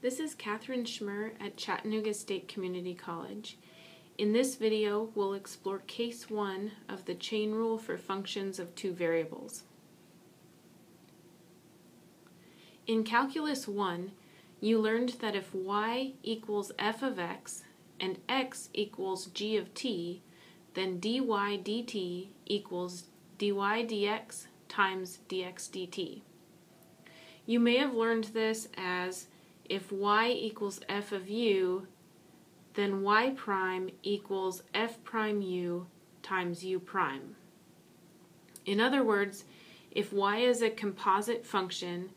This is Catherine Schmurr at Chattanooga State Community College. In this video, we'll explore case 1 of the chain rule for functions of two variables. In Calculus 1, you learned that if y equals f of x and x equals g of t, then dy dt equals dy dx times dx dt. You may have learned this as if y equals f of u, then y prime equals f prime u times u prime. In other words, if y is a composite function,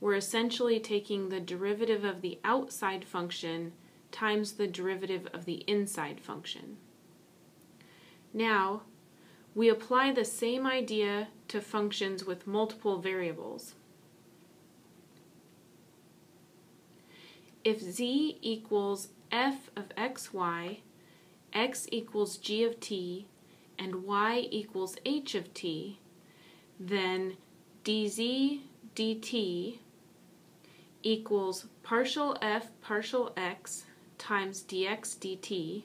we're essentially taking the derivative of the outside function times the derivative of the inside function. Now, we apply the same idea to functions with multiple variables. If z equals f of xy, x equals g of t, and y equals h of t, then dz dt equals partial f partial x times dx dt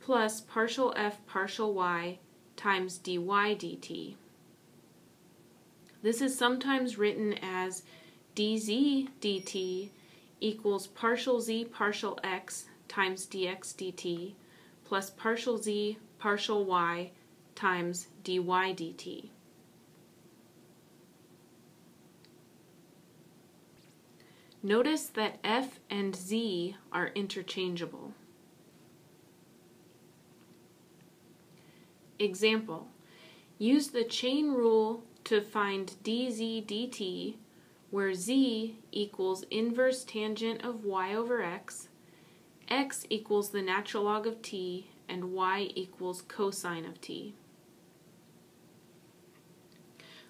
plus partial f partial y times dy dt. This is sometimes written as dz dt equals partial z partial x times dx dt plus partial z partial y times dy dt. Notice that f and z are interchangeable. Example, use the chain rule to find dz dt where z equals inverse tangent of y over x, x equals the natural log of t, and y equals cosine of t.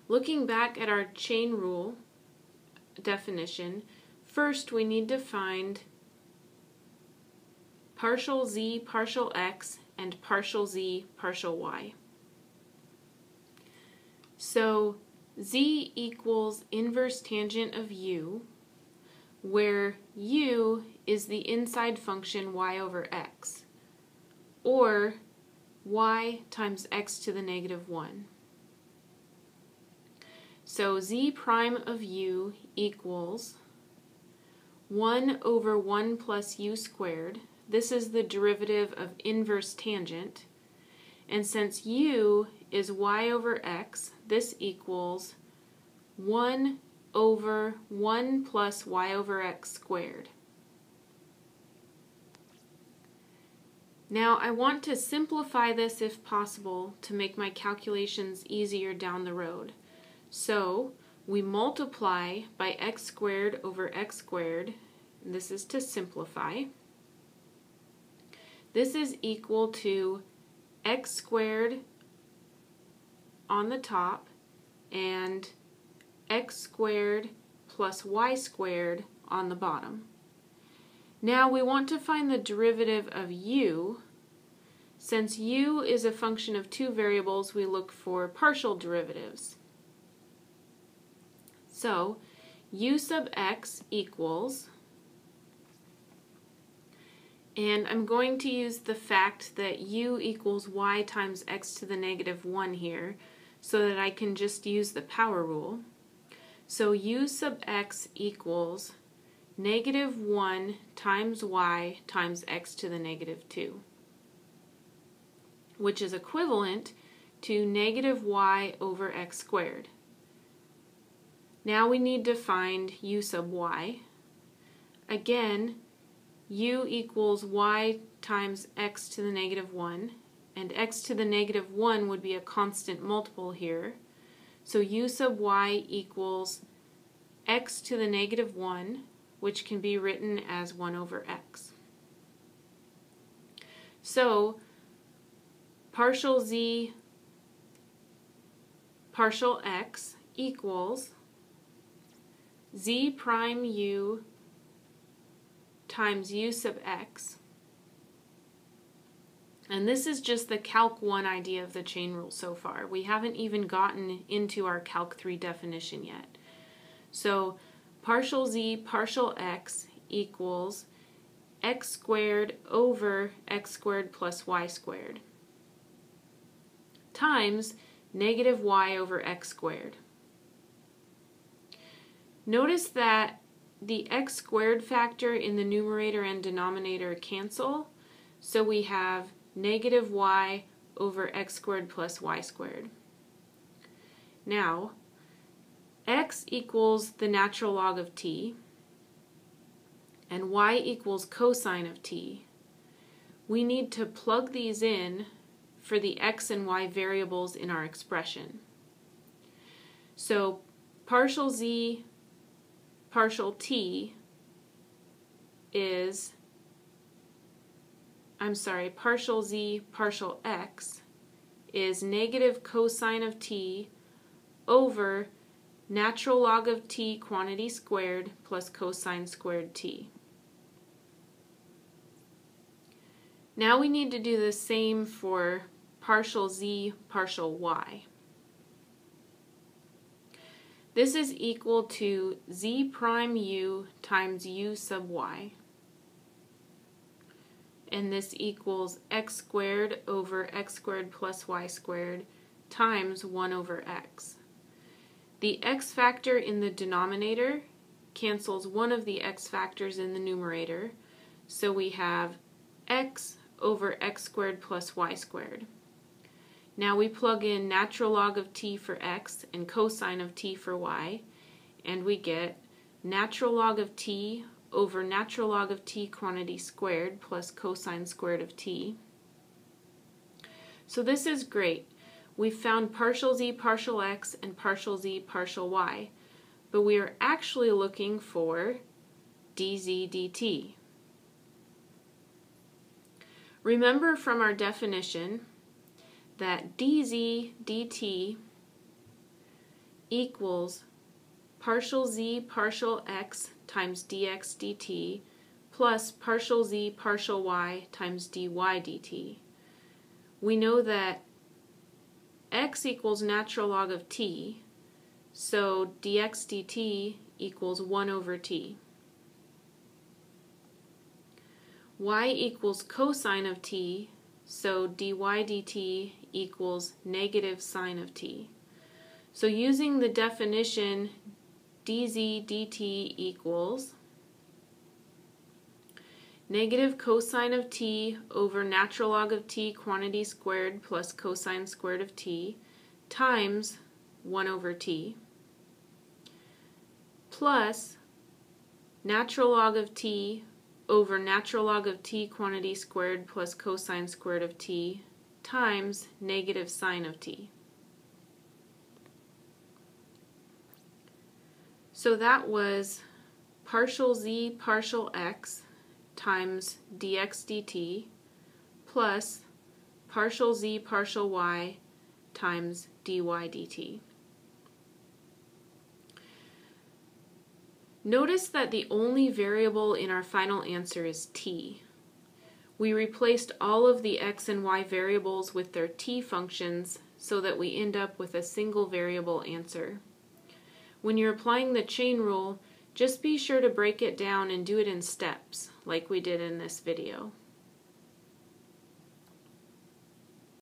Looking back at our chain rule definition, first we need to find partial z partial x and partial z partial y. So z equals inverse tangent of u, where u is the inside function y over x, or y times x to the negative 1. So z prime of u equals 1 over 1 plus u squared. This is the derivative of inverse tangent. And since u is y over x, this equals 1 over 1 plus y over x squared. Now I want to simplify this if possible to make my calculations easier down the road. So we multiply by x squared over x squared, this is to simplify. This is equal to x squared on the top and x squared plus y squared on the bottom. Now we want to find the derivative of u. Since u is a function of two variables, we look for partial derivatives. So u sub x equals, and I'm going to use the fact that u equals y times x to the negative 1 here, so that I can just use the power rule. So u sub x equals negative 1 times y times x to the negative 2, which is equivalent to negative y over x squared. Now we need to find u sub y. Again, u equals y times x to the negative 1 and x to the negative 1 would be a constant multiple here. So u sub y equals x to the negative 1, which can be written as 1 over x. So partial z partial x equals z prime u times u sub x and this is just the Calc 1 idea of the chain rule so far. We haven't even gotten into our Calc 3 definition yet. So partial z partial x equals x squared over x squared plus y squared times negative y over x squared. Notice that the x squared factor in the numerator and denominator cancel, so we have negative y over x squared plus y squared. Now, x equals the natural log of t, and y equals cosine of t. We need to plug these in for the x and y variables in our expression. So partial z partial t is, I'm sorry, partial z partial x is negative cosine of t over natural log of t quantity squared plus cosine squared t. Now we need to do the same for partial z partial y. This is equal to z prime u times u sub y. And this equals x squared over x squared plus y squared times 1 over x. The x factor in the denominator cancels one of the x factors in the numerator, so we have x over x squared plus y squared. Now we plug in natural log of t for x and cosine of t for y, and we get natural log of t over natural log of t quantity squared plus cosine squared of t. So this is great. We've found partial z partial x and partial z partial y, but we are actually looking for dz dt. Remember from our definition that dz dt equals partial z partial x times dx dt plus partial z partial y times dy dt. We know that x equals natural log of t, so dx dt equals 1 over t. y equals cosine of t, so dy dt equals negative sine of t. So using the definition dz dt equals negative cosine of t over natural log of t quantity squared plus cosine squared of t times 1 over t plus natural log of t over natural log of t quantity squared plus cosine squared of t times negative sine of t. So that was partial z partial x times dx dt plus partial z partial y times dy dt. Notice that the only variable in our final answer is t. We replaced all of the x and y variables with their t functions so that we end up with a single variable answer. When you're applying the chain rule, just be sure to break it down and do it in steps, like we did in this video.